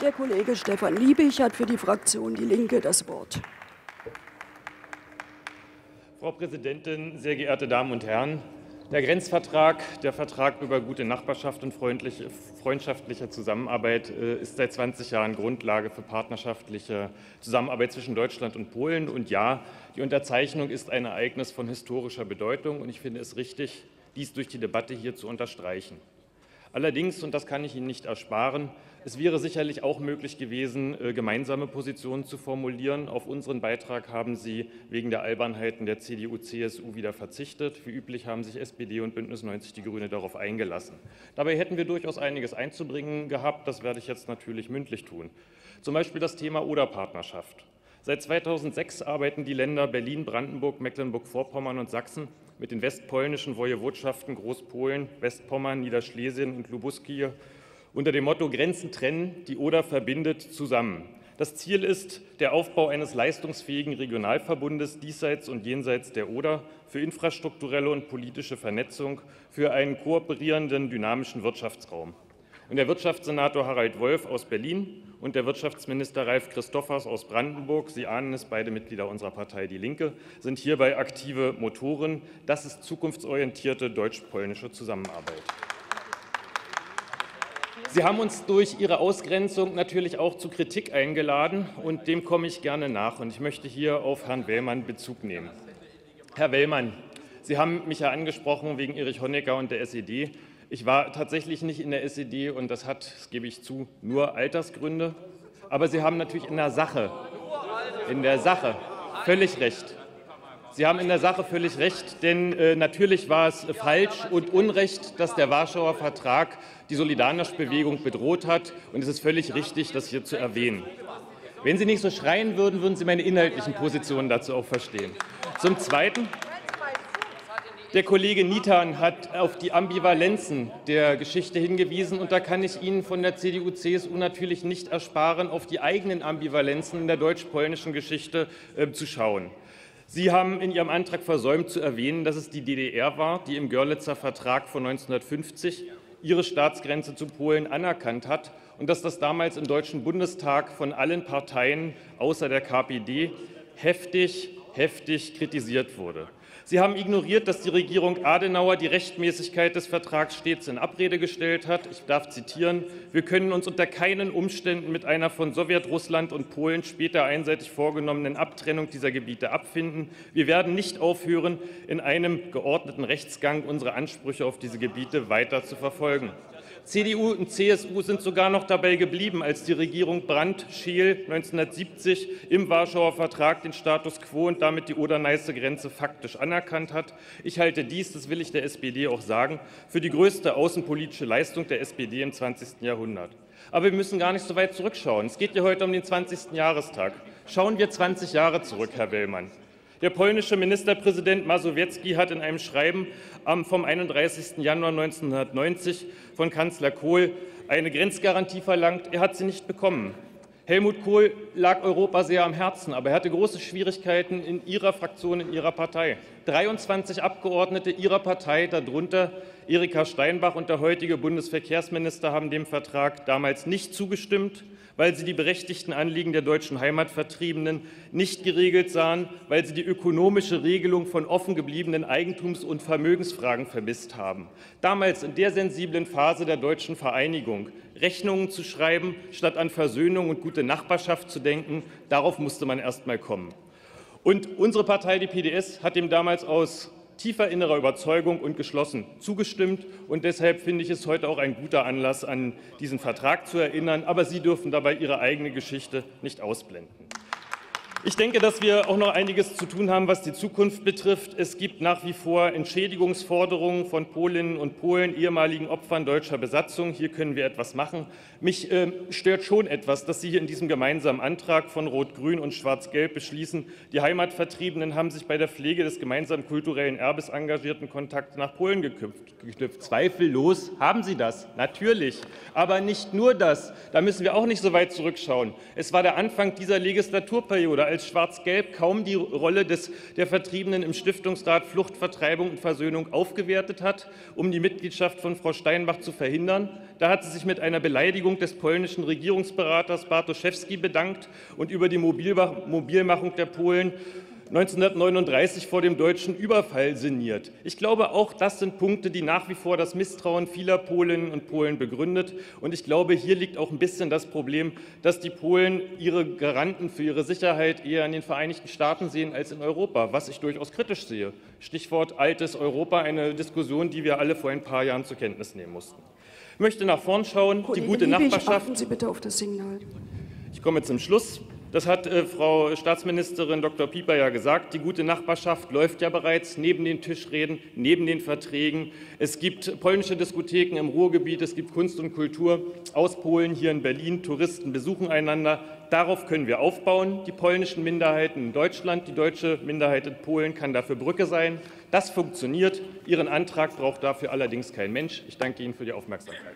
Der Kollege Stefan Liebig hat für die Fraktion Die Linke das Wort. Frau Präsidentin, sehr geehrte Damen und Herren! Der Grenzvertrag, der Vertrag über gute Nachbarschaft und freundschaftliche Zusammenarbeit, äh, ist seit 20 Jahren Grundlage für partnerschaftliche Zusammenarbeit zwischen Deutschland und Polen. Und ja, die Unterzeichnung ist ein Ereignis von historischer Bedeutung. Und ich finde es richtig, dies durch die Debatte hier zu unterstreichen. Allerdings, und das kann ich Ihnen nicht ersparen, es wäre sicherlich auch möglich gewesen, äh, gemeinsame Positionen zu formulieren. Auf unseren Beitrag haben Sie wegen der Albernheiten der CDU-CSU wieder verzichtet. Wie üblich haben sich SPD und Bündnis 90 Die Grüne darauf eingelassen. Dabei hätten wir durchaus einiges einzubringen gehabt. Das werde ich jetzt natürlich mündlich tun. Zum Beispiel das Thema Oder-Partnerschaft. Seit 2006 arbeiten die Länder Berlin, Brandenburg, Mecklenburg-Vorpommern und Sachsen mit den westpolnischen Wojewodschaften Großpolen, Westpommern, Niederschlesien und Lubuskie unter dem Motto Grenzen trennen, die Oder verbindet zusammen. Das Ziel ist der Aufbau eines leistungsfähigen Regionalverbundes diesseits und jenseits der Oder für infrastrukturelle und politische Vernetzung, für einen kooperierenden, dynamischen Wirtschaftsraum. Und der Wirtschaftssenator Harald Wolf aus Berlin und der Wirtschaftsminister Ralf Christophers aus Brandenburg, Sie ahnen es, beide Mitglieder unserer Partei Die Linke, sind hierbei aktive Motoren. Das ist zukunftsorientierte deutsch-polnische Zusammenarbeit. Sie haben uns durch Ihre Ausgrenzung natürlich auch zu Kritik eingeladen, und dem komme ich gerne nach. Und ich möchte hier auf Herrn Wellmann Bezug nehmen. Herr Wellmann, Sie haben mich ja angesprochen wegen Erich Honecker und der SED. Ich war tatsächlich nicht in der SED, und das hat, das gebe ich zu, nur Altersgründe. Aber Sie haben natürlich in der Sache, in der Sache völlig recht. Sie haben in der Sache völlig recht, denn äh, natürlich war es falsch und unrecht, dass der Warschauer Vertrag die Solidarność-Bewegung bedroht hat. Und es ist völlig richtig, das hier zu erwähnen. Wenn Sie nicht so schreien würden, würden Sie meine inhaltlichen Positionen dazu auch verstehen. Zum Zweiten. Der Kollege Nitan hat auf die Ambivalenzen der Geschichte hingewiesen. Und da kann ich Ihnen von der CDU-CSU natürlich nicht ersparen, auf die eigenen Ambivalenzen in der deutsch-polnischen Geschichte äh, zu schauen. Sie haben in Ihrem Antrag versäumt zu erwähnen, dass es die DDR war, die im Görlitzer Vertrag von 1950 ihre Staatsgrenze zu Polen anerkannt hat und dass das damals im Deutschen Bundestag von allen Parteien außer der KPD heftig, heftig kritisiert wurde. Sie haben ignoriert, dass die Regierung Adenauer die Rechtmäßigkeit des Vertrags stets in Abrede gestellt hat. Ich darf zitieren, wir können uns unter keinen Umständen mit einer von Sowjetrussland und Polen später einseitig vorgenommenen Abtrennung dieser Gebiete abfinden. Wir werden nicht aufhören, in einem geordneten Rechtsgang unsere Ansprüche auf diese Gebiete weiter zu verfolgen. CDU und CSU sind sogar noch dabei geblieben, als die Regierung Brandt-Scheel 1970 im Warschauer Vertrag den Status quo und damit die Oder-Neiße-Grenze faktisch anerkannt hat. Ich halte dies, das will ich der SPD auch sagen, für die größte außenpolitische Leistung der SPD im 20. Jahrhundert. Aber wir müssen gar nicht so weit zurückschauen. Es geht ja heute um den 20. Jahrestag. Schauen wir 20 Jahre zurück, Herr Wellmann. Der polnische Ministerpräsident Mazowiecki hat in einem Schreiben vom 31. Januar 1990 von Kanzler Kohl eine Grenzgarantie verlangt. Er hat sie nicht bekommen. Helmut Kohl lag Europa sehr am Herzen, aber er hatte große Schwierigkeiten in Ihrer Fraktion, in Ihrer Partei. 23 Abgeordnete Ihrer Partei, darunter Erika Steinbach und der heutige Bundesverkehrsminister, haben dem Vertrag damals nicht zugestimmt weil sie die berechtigten Anliegen der deutschen Heimatvertriebenen nicht geregelt sahen, weil sie die ökonomische Regelung von offen gebliebenen Eigentums- und Vermögensfragen vermisst haben. Damals in der sensiblen Phase der deutschen Vereinigung Rechnungen zu schreiben, statt an Versöhnung und gute Nachbarschaft zu denken, darauf musste man erst mal kommen. Und unsere Partei, die PDS, hat dem damals aus tiefer innerer Überzeugung und geschlossen zugestimmt. Und deshalb finde ich es heute auch ein guter Anlass, an diesen Vertrag zu erinnern. Aber Sie dürfen dabei Ihre eigene Geschichte nicht ausblenden. Ich denke, dass wir auch noch einiges zu tun haben, was die Zukunft betrifft. Es gibt nach wie vor Entschädigungsforderungen von Polinnen und Polen, ehemaligen Opfern deutscher Besatzung. Hier können wir etwas machen. Mich äh, stört schon etwas, dass Sie hier in diesem gemeinsamen Antrag von Rot-Grün und Schwarz-Gelb beschließen, die Heimatvertriebenen haben sich bei der Pflege des gemeinsamen kulturellen Erbes engagierten Kontakt nach Polen geknüpft. Zweifellos haben sie das, natürlich. Aber nicht nur das. Da müssen wir auch nicht so weit zurückschauen. Es war der Anfang dieser Legislaturperiode, als Schwarz-Gelb kaum die Rolle des, der Vertriebenen im Stiftungsrat Flucht, Vertreibung und Versöhnung aufgewertet hat, um die Mitgliedschaft von Frau Steinbach zu verhindern. Da hat sie sich mit einer Beleidigung des polnischen Regierungsberaters Bartoszewski bedankt und über die Mobilmachung der Polen 1939 vor dem deutschen Überfall sinniert. Ich glaube, auch das sind Punkte, die nach wie vor das Misstrauen vieler Polinnen und Polen begründet. Und ich glaube, hier liegt auch ein bisschen das Problem, dass die Polen ihre Garanten für ihre Sicherheit eher in den Vereinigten Staaten sehen als in Europa, was ich durchaus kritisch sehe. Stichwort altes Europa, eine Diskussion, die wir alle vor ein paar Jahren zur Kenntnis nehmen mussten. Ich möchte nach vorn schauen, Kollege die gute Liebig, Nachbarschaft. Sie bitte auf das Signal. Ich komme zum Schluss. Das hat äh, Frau Staatsministerin Dr. Pieper ja gesagt. Die gute Nachbarschaft läuft ja bereits neben den Tischreden, neben den Verträgen. Es gibt polnische Diskotheken im Ruhrgebiet, es gibt Kunst und Kultur aus Polen hier in Berlin. Touristen besuchen einander. Darauf können wir aufbauen. Die polnischen Minderheiten in Deutschland, die deutsche Minderheit in Polen kann dafür Brücke sein. Das funktioniert. Ihren Antrag braucht dafür allerdings kein Mensch. Ich danke Ihnen für die Aufmerksamkeit.